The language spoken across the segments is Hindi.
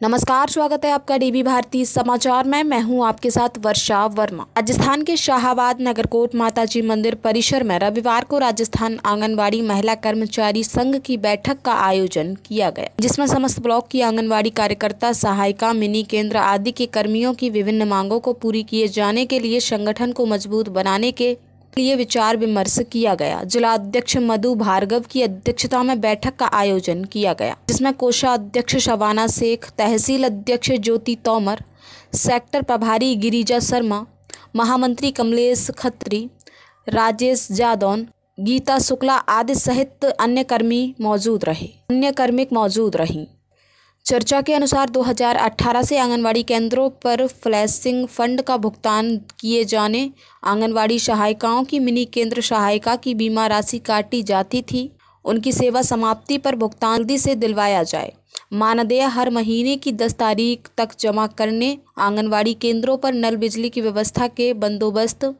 नमस्कार, स्वागत है आपका डीबी भारती समाचार में। मैं हूँ आपके साथ वर्षा वर्मा। राजस्थान के शाहबाद नगरकोट माताजी मंदिर परिसर में रविवार को राजस्थान आंगनबाड़ी महिला कर्मचारी संघ की बैठक का आयोजन किया गया, जिसमें समस्त ब्लॉक की आंगनबाड़ी कार्यकर्ता, सहायिका, मिनी केंद्र आदि के कर्मियों की विभिन्न मांगों को पूरी किए जाने के लिए संगठन को मज़बूत बनाने के लिए विचार विमर्श किया गया। जिला अध्यक्ष मधु भार्गव की अध्यक्षता में बैठक का आयोजन किया गया, जिसमें कोषाध्यक्ष शबाना शेख, तहसील अध्यक्ष ज्योति तोमर, सेक्टर प्रभारी गिरिजा शर्मा, महामंत्री कमलेश खत्री, राजेश जादौन, गीता शुक्ला आदि सहित अन्य कर्मी मौजूद रहे। अन्य कर्मिक मौजूद रहीं। चर्चा के अनुसार 2018 से आंगनवाड़ी केंद्रों पर फ्लैशिंग फंड का भुगतान किए जाने आंगनवाड़ी सहायिकाओं की मिनी केंद्र सहायिका की बीमा राशि काटी जाती थी। उनकी सेवा समाप्ति पर भुगतान जल्दी से दिलवाया जाए। मानदेय हर महीने की दस तारीख तक जमा करने आंगनवाड़ी केंद्रों पर नल बिजली की व्यवस्था के बंदोबस्त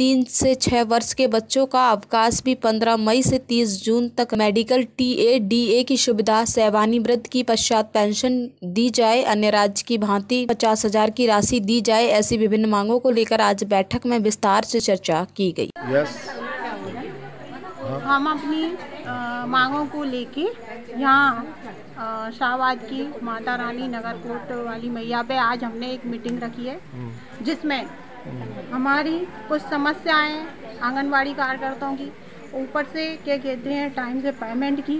तीन से छः वर्ष के बच्चों का अवकाश भी पंद्रह मई से तीस जून तक medical T A D A की सुविधा सेवानिवृत्त की पश्चात पेंशन दी जाए अन्य राज्य की भांति पचास हज़ार की राशि दी जाए ऐसी विभिन्न मांगों को लेकर आज बैठक में विस्तार से चर्चा की गई। यस हम अपनी अ, मांगों को लेके यहाँ शाहबाद की माता रानी नगर कोट वाली मैया पे आज हमने एक मीटिंग रखी है जिसमें हमारी कुछ समस्याएँ आंगनवाड़ी कार्यकर्ताओं की। ऊपर से क्या कहते हैं टाइम से पेमेंट की।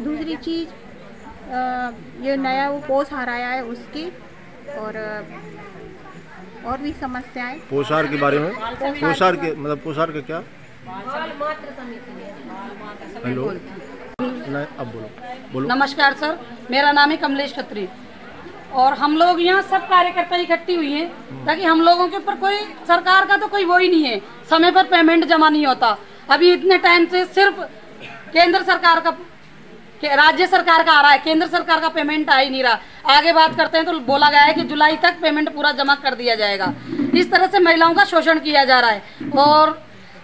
दूसरी चीज़ ये नया वो पोस्ट हराया है उसकी और और भी समस्याएँ। पोषार के बारे में? पोषार के मतलब पोषार के क्या? हेलो। अब बोलो। बोलो। नमस्कार सर मेरा नाम है कमलेश खत्री। और हम लोग यहाँ सब कार्यकर्ता इकट्ठी हुई है, ताकि हम लोगों के ऊपर कोई, सरकार का तो कोई वो ही नहीं है। समय पर पेमेंट जमा नहीं होता। अभी इतने टाइम से सिर्फ़ केंद्र सरकार का राज्य सरकार का आ रहा है। केंद्र सरकार का पेमेंट आ ही नहीं रहा। आगे बात करते हैं तो बोला गया है कि जुलाई तक पेमेंट पूरा जमा कर दिया जाएगा। इस तरह से महिलाओं का शोषण किया जा रहा है। और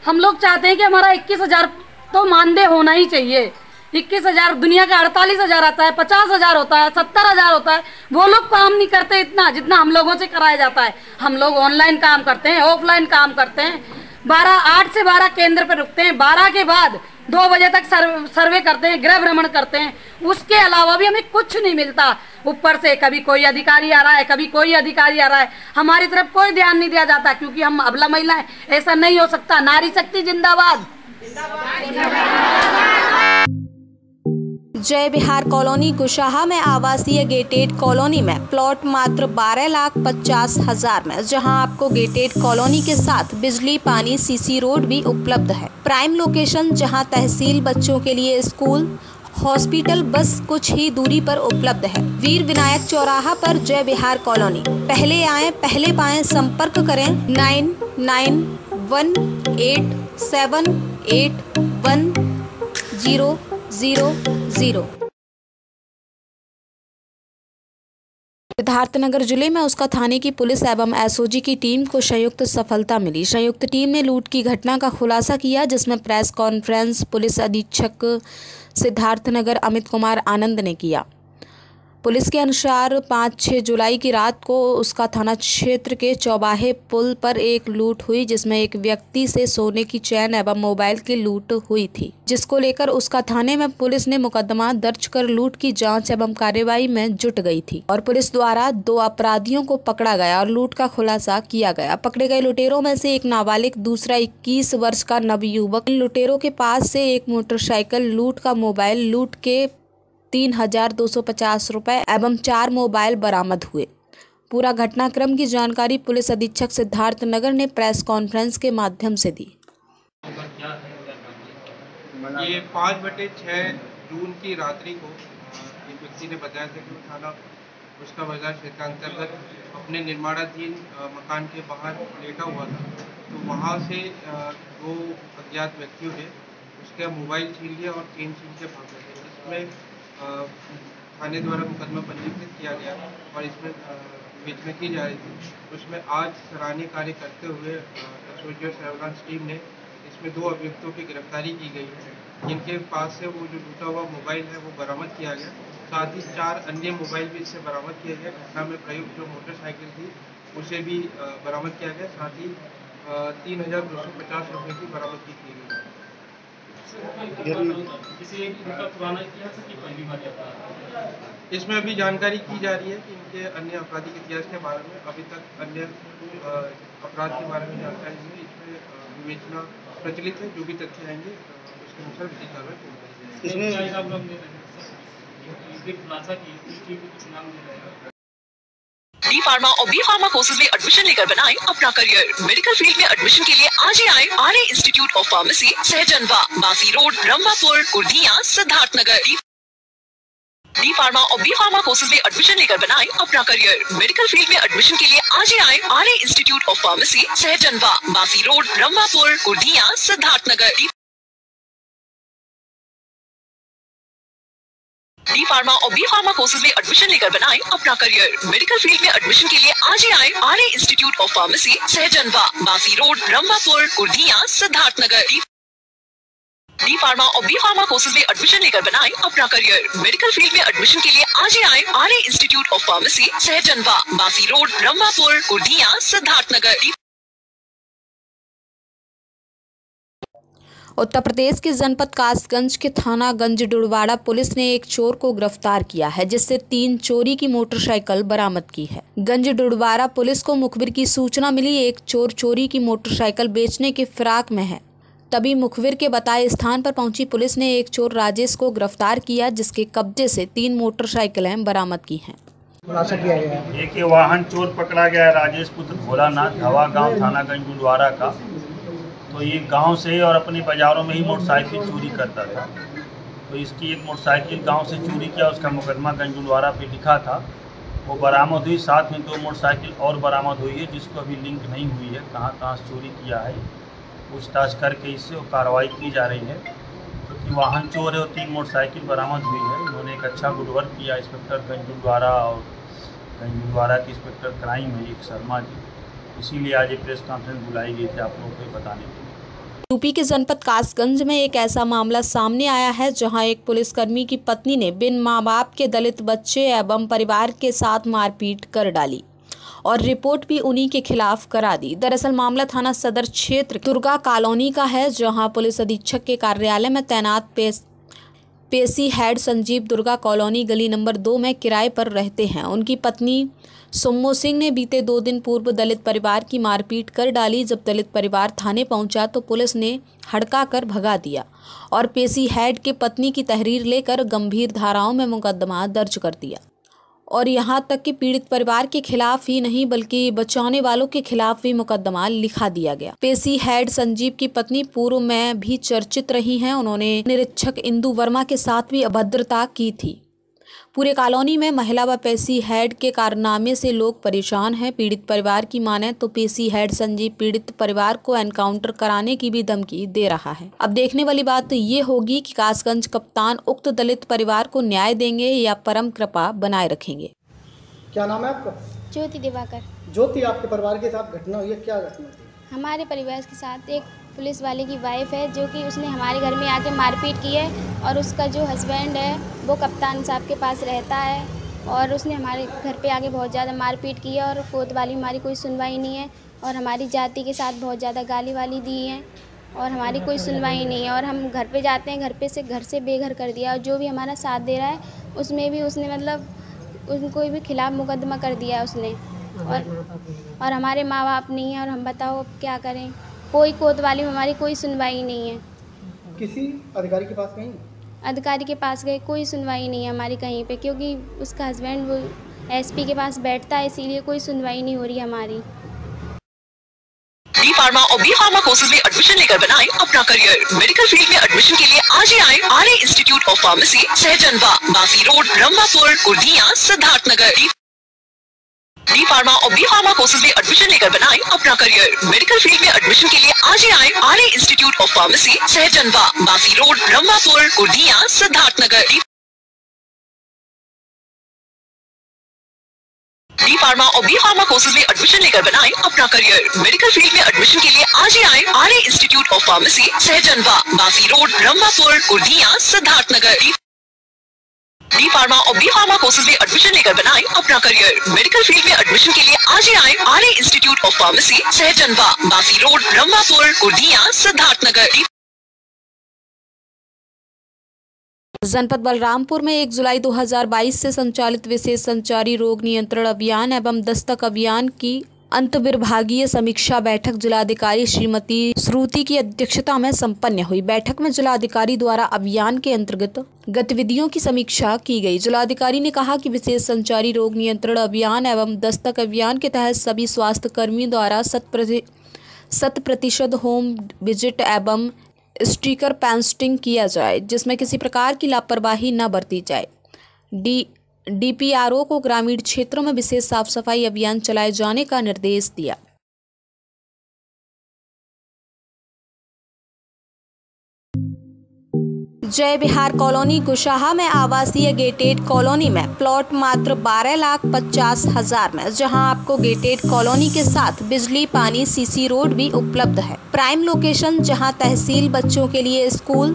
हम लोग चाहते हैं कि हमारा इक्कीस हज़ार तो मानदेय होना ही चाहिए। इक्कीस हज़ार दुनिया का अड़तालीस हज़ार आता है पचास हज़ार होता है सत्तर हज़ार होता है। वो लोग काम नहीं करते इतना जितना हम लोगों से कराया जाता है। हम लोग ऑनलाइन काम करते हैं ऑफलाइन काम करते हैं। बारह आठ से बारह केंद्र पर रुकते हैं। बारह के बाद दो बजे तक सर्व, सर्वे करते हैं गृह भ्रमण करते हैं। उसके अलावा भी हमें कुछ नहीं मिलता। ऊपर से कभी कोई अधिकारी आ रहा है कभी कोई अधिकारी आ रहा है। हमारी तरफ़ कोई ध्यान नहीं दिया जाता क्योंकि हम अबला महिला है। ऐसा नहीं हो सकता। नारी शक्ति जिंदाबाद। जय बिहार कॉलोनी कुशाहा में आवासीय गेटेड कॉलोनी में प्लॉट मात्र बारह लाख पचास हज़ार में, जहाँ आपको गेटेड कॉलोनी के साथ बिजली, पानी सीसी रोड भी उपलब्ध है। प्राइम लोकेशन जहाँ तहसील बच्चों के लिए स्कूल हॉस्पिटल बस कुछ ही दूरी पर उपलब्ध है। वीर विनायक चौराहा पर जय बिहार कॉलोनी। पहले आए, पहले पाए, संपर्क करें nine nine one eight seven eight one zero zero zero. Siddharthnagar ज़िले में उसका थाने की पुलिस एवं एसओजी की टीम को संयुक्त सफलता मिली। संयुक्त टीम ने लूट की घटना का खुलासा किया, जिसमें प्रेस कॉन्फ्रेंस पुलिस अधीक्षक सिद्धार्थनगर अमित कुमार आनंद ने किया। पुलिस के अनुसार पाँच छः जुलाई की रात को उसका थाना क्षेत्र के चौबाहे पुल पर एक लूट हुई, जिसमें एक व्यक्ति से सोने की चैन एवं मोबाइल की लूट हुई थी, जिसको लेकर उसका थाने में पुलिस ने मुकदमा दर्ज कर लूट की जाँच एवं कार्यवाही में जुट गई थी और पुलिस द्वारा दो अपराधियों को पकड़ा गया और लूट का खुलासा किया गया। पकड़े गए लुटेरों में से एक नाबालिग, दूसरा इक्कीस वर्ष का नवयुवक लुटेरों के पास से एक मोटरसाइकिल लूट का मोबाइल लूट के तीन हज़ार दो सौ पचास रुपये एवं चार मोबाइल बरामद हुए। पूरा घटनाक्रम की जानकारी पुलिस अधीक्षक सिद्धार्थ नगर ने प्रेस कॉन्फ्रेंस के माध्यम से दी। ये पाँच बटे छः जून की रात्रि को एक व्यक्ति ने बताया था कि वो थाना उसका बाज़ार क्षेत्र अंतर्गत अपने निर्माणाधीन मकान के बाहर लेटा हुआ था। तो वहाँ से दो अज्ञात व्यक्तियों ने उसका मोबाइल छीन लिया और चेन छीन के भाग गए। इसमें थाने द्वारा मुकदमा पंजीकृत किया गया और इसमें अ, विवेचना की जा रही थी। उसमें आज सराहनीय कार्य करते हुए सर्विलांस टीम ने इसमें दो अभियुक्तों की गिरफ्तारी की गई है। जिनके पास से वो जो लूटा हुआ मोबाइल है वो बरामद किया गया। साथ ही चार अन्य मोबाइल भी इससे बरामद किए गए। घटना में प्रयुक्त जो मोटरसाइकिल थी उसे भी बरामद किया गया। साथ ही तीन हज़ार दो सौ पचास रुपये की बरामदगी की गई। इसमें अभी जानकारी की जा रही है कि इनके अन्य आपराधिक इतिहास के बारे में अभी तक अन्य अपराध के बारे में जानकारी नहीं है। इसमें विवेचना प्रचलित है जो भी तथ्य आएँगे उसके अनुसार विधि कार्रवाई की जाएगी। डी फार्मा और बी फार्मा कोर्सेज में एडमिशन लेकर बनाए अपना करियर मेडिकल फ़ील्ड में एडमिशन के लिए आज ही आए R institute of pharmacy Sahjanwa, Basi road, Rambapur, Kurdiya Siddharth Nagar D pharma और बी फार्मा कोर्सेज में एडमिशन लेकर बनाए अपना करियर मेडिकल फ़ील्ड में एडमिशन के लिए आज ही आए R institute of pharmacy Sahjanwa, Basi road, Rambapur, Kurdiya Siddharth D pharma और बी फार्मा कोर्सेज में एडमिशन लेकर बनाए अपना करियर मेडिकल फ़ील्ड में एडमिशन के लिए आज ही आए R institute of pharmacy Sahjanwa, Basi road, Rambapur Kurdiya Siddharth Nagar D pharma और बी फार्मा कोर्सेज में एडमिशन लेकर बनाए अपना करियर मेडिकल फ़ील्ड में एडमिशन के लिए आज ही आए R institute of pharmacy Sahjanwa, Basi road, Rambapur Kurdiya Siddharth Uttar Pradesh के जनपद कासगंज के थाना गंज डुड़वाड़ा पुलिस ने एक चोर को गिरफ़्तार किया है जिससे तीन चोरी की मोटरसाइकिल बरामद की है। गंज डुड़वाड़ा पुलिस को मुखबिर की सूचना मिली एक चोर चोरी की मोटरसाइकिल बेचने के फिराक में है। तभी मुखबिर के बताए स्थान पर पहुँची पुलिस ने एक चोर राजेश को गिरफ़्तार किया जिसके कब्जे से तीन मोटरसाइकिलें बरामद की हैं। है। एक वाहन चोर पकड़ा गया है राजेश पुत्र भोलानाथ धवा गाँव थाना गंज गुरुद्वारा का। तो ये गाँव से और अपने बाज़ारों में ही मोटरसाइकिल चोरी करता था। तो इसकी एक मोटरसाइकिल गाँव से चोरी किया, उसका मुकदमा गंज गुरुद्वारा पे लिखा था। वो बरामद हुई, साथ में दो मोटरसाइकिल और बरामद हुई है, जिसको अभी लिंक नहीं हुई है, कहाँ कहाँ चोरी किया है, पूछताछ करके इससे कार्रवाई की जा रही है। क्योंकि तो वाहन चोर है और तीन मोटरसाइकिल बरामद हुई है। उन्होंने एक अच्छा गुड वर्क किया, इंस्पेक्टर गंज गुरुद्वारा और गंज गुरुद्वारा के इंस्पेक्टर क्राइम है, एक शर्मा जी। इसीलिए आज ये प्रेस कॉन्फ्रेंस बुलाई गई थी आप लोगों को बताने के यूपी के जनपद कासगंज में एक ऐसा मामला सामने आया है, जहाँ एक पुलिसकर्मी की पत्नी ने बिन माँ बाप के दलित बच्चे एवं परिवार के साथ मारपीट कर डाली और रिपोर्ट भी उन्हीं के खिलाफ करा दी। दरअसल मामला थाना सदर क्षेत्र दुर्गा कॉलोनी का है, जहाँ पुलिस अधीक्षक के कार्यालय में तैनात पेश पेशी हेड संजीव दुर्गा कॉलोनी गली नंबर दो में किराए पर रहते हैं। उनकी पत्नी सुम्मो सिंह ने बीते दो दिन पूर्व दलित परिवार की मारपीट कर डाली। जब दलित परिवार थाने पहुँचा तो पुलिस ने हड़का कर भगा दिया और पेशी हेड के पत्नी की तहरीर लेकर गंभीर धाराओं में मुकदमा दर्ज कर दिया। और यहाँ तक कि पीड़ित परिवार के खिलाफ ही नहीं, बल्कि बचाने वालों के खिलाफ भी मुकदमा लिखा दिया गया। पेशी हेड संजीव की पत्नी पूर्व में भी चर्चित रही हैं। उन्होंने निरीक्षक इंदु वर्मा के साथ भी अभद्रता की थी। पूरे कॉलोनी में महिला व पेशी हेड के कारनामे से लोग परेशान हैं। पीड़ित परिवार की माने तो पेशी हेड संजीव पीड़ित परिवार को एनकाउंटर कराने की भी धमकी दे रहा है। अब देखने वाली बात ये होगी कि कासगंज कप्तान उक्त दलित परिवार को न्याय देंगे या परम कृपा बनाए रखेंगे। क्या नाम है आपका? ज्योति दिवाकर। ज्योति आपके परिवार के साथ घटना हुई है क्या घटना हमारे परिवार के साथ एक पुलिस वाले की वाइफ है, जो कि उसने हमारे घर में आके मारपीट की है और उसका जो हस्बैंड है, वो कप्तान साहब के पास रहता है और उसने हमारे घर पे आके बहुत ज़्यादा मारपीट की है और कोत वाली हमारी कोई सुनवाई नहीं है और हमारी जाति के साथ बहुत ज़्यादा गाली वाली दी है और हमारी कोई सुनवाई नहीं है और हम घर पे जाते हैं, घर पे से घर से बेघर कर दिया और जो भी हमारा साथ दे रहा है, उसमें भी उसने मतलब उनको भी खिलाफ मुकदमा कर दिया है उसने। और और हमारे माँ बाप नहीं हैं और हम बताओ क्या करें। कोई कोतवाली में हमारी कोई सुनवाई नहीं है। किसी अधिकारी के पास कहीं? अधिकारी के पास गए कोई सुनवाई नहीं है हमारी कहीं पे क्योंकि उसका हस्बैंड वो एसपी के पास बैठता है इसीलिए कोई सुनवाई नहीं हो रही हमारी। डी फार्मा और बी फार्मा कोर्सेज में एडमिशन लेकर बनाएँ अपना करियर मेडिकल फ़ील्ड में एडमिशन के लिए आज ही आए R institute of pharmacy Sahjanwa Basi road Rambapur Kurdiya Siddharth Nagar. D pharma और बी फार्मा कोर्सेज में एडमिशन लेकर बनाए अपना करियर मेडिकल फ़ील्ड में एडमिशन के लिए आज ही आए R institute of pharmacy Sahjanwa, Basi road Rambapur Kurdiya Siddharth Nagar D pharma और बी फार्मा कोर्सेज में एडमिशन लेकर बनाए अपना करियर मेडिकल फ़ील्ड में एडमिशन के लिए आज ही आए R institute of pharmacy Sahjanwa, Basi road Rambapur Kurdiya Siddharth D pharma और बी फार्मा कोर्सेज में एडमिशन लेकर बनाए अपना करियर मेडिकल फ़ील्ड में एडमिशन के लिए आज ही आए R institute of pharmacy Sahjanwa, Basi road Ramwapur Kurdiya Siddharth Nagar जनपद बलरामपुर में 1 जुलाई 2022 से संचालित विशेष संचारी रोग नियंत्रण अभियान एवं दस्तक अभियान की अंतर्विभागीय समीक्षा बैठक जिलाधिकारी श्रीमती श्रुति की अध्यक्षता में संपन्न हुई। बैठक में जिलाधिकारी द्वारा अभियान के अंतर्गत गतिविधियों की समीक्षा की गई। जिलाधिकारी ने कहा कि विशेष संचारी रोग नियंत्रण अभियान एवं दस्तक अभियान के तहत सभी स्वास्थ्य कर्मियों द्वारा शत प्रति शत प्रतिशत होम विज़िट एवं स्टिकर पेंस्टिंग किया जाए, जिसमें किसी प्रकार की लापरवाही न बरती जाए। डी डीपीआरओ को ग्रामीण क्षेत्रों में विशेष साफ़ सफ़ाई अभियान चलाए जाने का निर्देश दिया। जय बिहार कॉलोनी कुशाहा में आवासीय गेटेड कॉलोनी में प्लॉट मात्र बारह लाख पचास हज़ार में, जहाँ आपको गेटेड कॉलोनी के साथ बिजली, पानी, सीसी रोड भी उपलब्ध है। प्राइम लोकेशन, जहाँ तहसील बच्चों के लिए स्कूल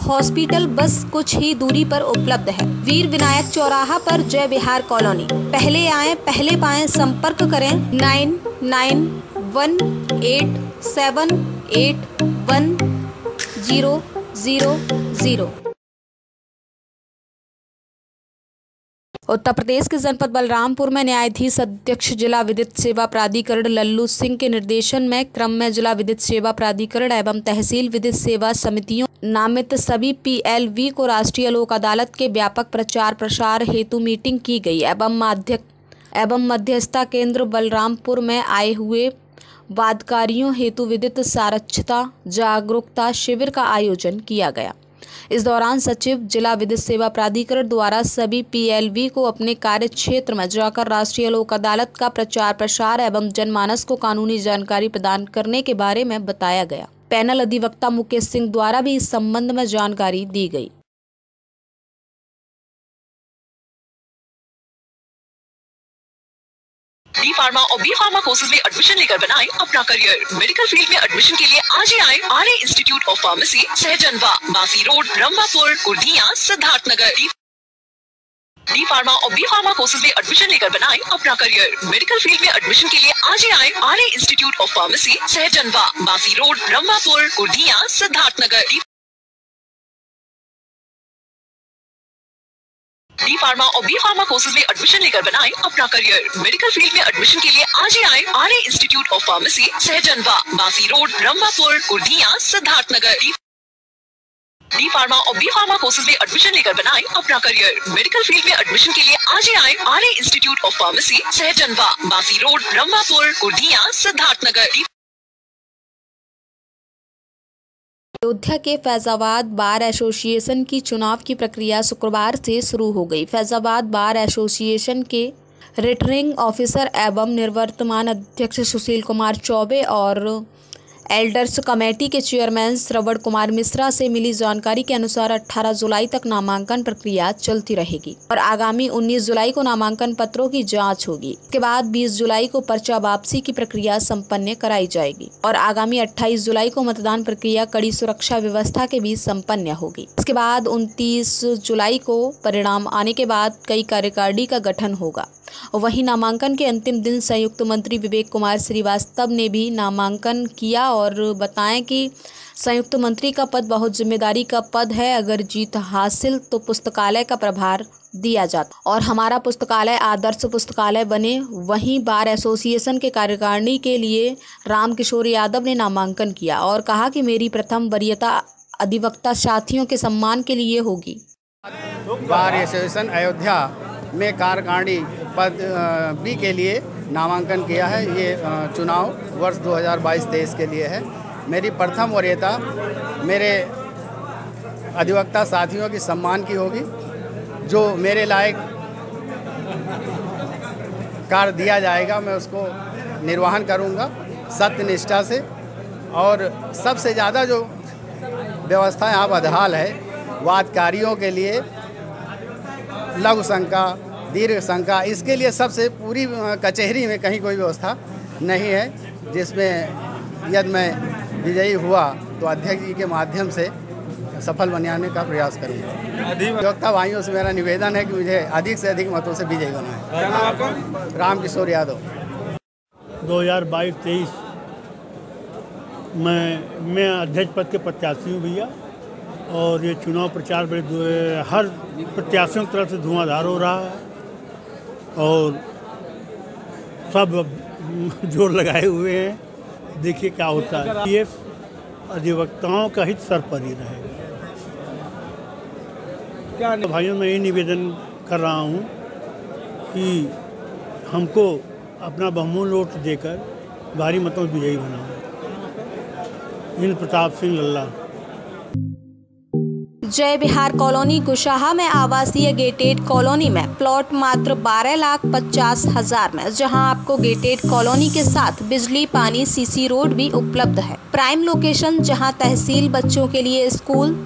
हॉस्पिटल बस कुछ ही दूरी पर उपलब्ध है। वीर विनायक चौराहा पर जय बिहार कॉलोनी। पहले आए, पहले पाए, संपर्क करें nine nine one eight seven eight one zero zero zero. Uttar Pradesh के जनपद बलरामपुर में न्यायाधीश अध्यक्ष जिला विद्युत सेवा प्राधिकरण लल्लू सिंह के निर्देशन में क्रम में जिला विद्युत सेवा प्राधिकरण एवं तहसील विद्युत सेवा समितियों नामित सभी पीएलवी को राष्ट्रीय लोक अदालत के व्यापक प्रचार प्रसार हेतु मीटिंग की गई एवं माध्य, एवं मध्यस्थता केंद्र बलरामपुर में आए हुए वादकारियों हेतु विद्युत साक्षरता जागरूकता शिविर का आयोजन किया गया। इस दौरान सचिव, जिला विधिक सेवा प्राधिकरण द्वारा सभी पीएलवी को अपने कार्य क्षेत्र में जाकर राष्ट्रीय लोक अदालत का प्रचार प्रसार एवं जनमानस को कानूनी जानकारी प्रदान करने के बारे में बताया गया। पैनल अधिवक्ता मुकेश सिंह द्वारा भी इस संबंध में जानकारी दी गई। डी फार्मा और बी फार्मा कोर्सेज में एडमिशन लेकर बनाए अपना करियर मेडिकल फ़ील्ड में एडमिशन के लिए आज ही आए R institute of pharmacy Sahjanwa, Basi road Ramwapur Kurdiya Siddharth Nagar D pharma और बी फार्मा कोर्सेज में एडमिशन लेकर बनाए अपना करियर मेडिकल फ़ील्ड में एडमिशन के लिए आज ही आए R institute of pharmacy Sahjanwa, Basi road Ramwapur Kurdiya Siddharth Nagar D pharma और बी फार्मा कोर्सेज में एडमिशन लेकर बनाए अपना करियर मेडिकल फ़ील्ड में एडमिशन के लिए आज ही आए R institute of pharmacy Sahjanwa, Basi road Ramwapur Kurdiya Siddharth Nagar D pharma और बी फार्मा कोर्सेज में एडमिशन लेकर बनाए अपना करियर मेडिकल फ़ील्ड में एडमिशन के लिए आज ही आए R institute of pharmacy Sahjanwa, Basi road Ramwapur Kurdiya Siddharth Ayodhya के फैजाबाद बार एसोसिएशन की चुनाव की प्रक्रिया शुक्रवार से शुरू हो गई। फैजाबाद बार एसोसिएशन के रिटर्निंग ऑफिसर एवं निवर्तमान अध्यक्ष सुशील कुमार चौबे और एल्डर्स कमेटी के चेयरमैन श्रवण कुमार मिश्रा से मिली जानकारी के अनुसार 18 जुलाई तक नामांकन प्रक्रिया चलती रहेगी और आगामी 19 जुलाई को नामांकन पत्रों की जाँच होगी। इसके बाद 20 जुलाई को पर्चा वापसी की प्रक्रिया संपन्न कराई जाएगी और आगामी 28 जुलाई को मतदान प्रक्रिया कड़ी सुरक्षा व्यवस्था के बीच सम्पन्न होगी। इसके बाद उनतीस जुलाई को परिणाम आने के बाद कई कार्यकारिणी का गठन होगा। वहीं नामांकन के अंतिम दिन संयुक्त मंत्री विवेक कुमार श्रीवास्तव ने भी नामांकन किया और बताएँ कि संयुक्त मंत्री का पद बहुत ज़िम्मेदारी का पद है। अगर जीत हासिल तो पुस्तकालय का प्रभार दिया जाता। और हमारा पुस्तकालय, आदर्श पुस्तकालय बने। वहीं बार एसोसिएशन के कार्यकारिणी के लिए रामकिशोर यादव ने नामांकन किया और कहा कि मेरी प्रथम वरीयता अधिवक्ता साथियों के सम्मान के लिए होगी। बार एसोसिएशन अयोध्या में कार्यकारिणी पद बी के लिए नामांकन किया है। ये चुनाव वर्ष 2022-23 के लिए है। मेरी प्रथम वरीयता मेरे अधिवक्ता साथियों की सम्मान की होगी, जो मेरे लायक कार्य दिया जाएगा, मैं उसको निर्वहन करूँगा सत्य निष्ठा से। और सबसे ज़्यादा जो व्यवस्था यहाँ बदहाल है, वादकारियों के लिए लघु शंका दीर्घ शंका इसके लिए सबसे पूरी कचहरी में कहीं कोई व्यवस्था नहीं है जिसमें यदि मैं विजयी हुआ तो अध्यक्ष जी के माध्यम से सफल बनाने का प्रयास करूँगा। अधिवक्ता भाइयों से मेरा निवेदन है कि मुझे अधिक से अधिक मतों से विजयी बनाए। राम किशोर यादव। 2022-23 मैं मैं अध्यक्ष पद के प्रत्याशी हूँ भैया। और ये चुनाव प्रचार बड़े हर प्रत्याशियों की तरफ़ से धुआंधार हो रहा है और सब ज़ोर लगाए हुए हैं। देखिए क्या होता है। ये अधिवक्ताओं का हित सर पर ही रहेगा क्या भाइयों, मैं ये निवेदन कर रहा हूँ कि हमको अपना बहुमूल्य वोट देकर भारी मतों विजयी बनाओ। इन प्रताप सिंह लल्ला। जय बिहार कॉलोनी कुशाहा में आवासीय गेटेड कॉलोनी में प्लॉट मात्र बारह लाख पचास हज़ार में, जहाँ आपको गेटेड कॉलोनी के साथ बिजली, पानी सीसी रोड भी उपलब्ध है। प्राइम लोकेशन जहाँ तहसील बच्चों के लिए स्कूल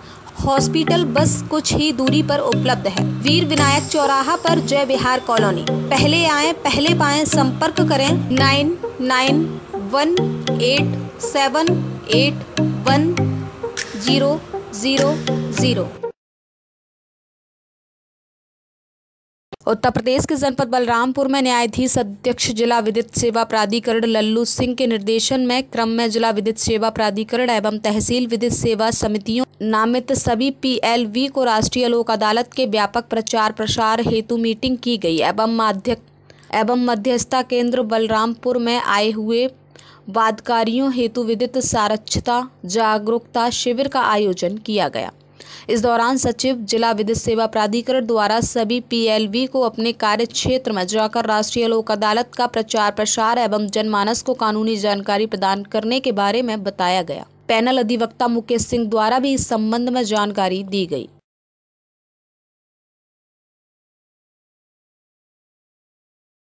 हॉस्पिटल बस कुछ ही दूरी पर उपलब्ध है। वीर विनायक चौराहा पर जय बिहार कॉलोनी। पहले आए, पहले पाए, संपर्क करें nine nine one eight seven eight one zero zero zero. Uttar Pradesh के जनपद बलरामपुर में न्यायाधीश अध्यक्ष जिला विद्युत सेवा प्राधिकरण लल्लू सिंह के निर्देशन में क्रम में जिला विद्युत सेवा प्राधिकरण एवं तहसील विद्युत सेवा समितियों नामित सभी पीएलवी को राष्ट्रीय लोक अदालत के व्यापक प्रचार प्रसार हेतु मीटिंग की गई। एवं माध्य, एवं मध्यस्थता केंद्र बलरामपुर में आए हुए वादकारियों हेतु विद्युत साक्षरता जागरूकता शिविर का आयोजन किया गया। इस दौरान सचिव, जिला विद्युत सेवा प्राधिकरण द्वारा सभी पीएलवी को अपने कार्य क्षेत्र में जाकर राष्ट्रीय लोक अदालत का प्रचार प्रसार एवं जनमानस को कानूनी जानकारी प्रदान करने के बारे में बताया गया। पैनल अधिवक्ता मुकेश सिंह द्वारा भी इस संबंध में जानकारी दी गई।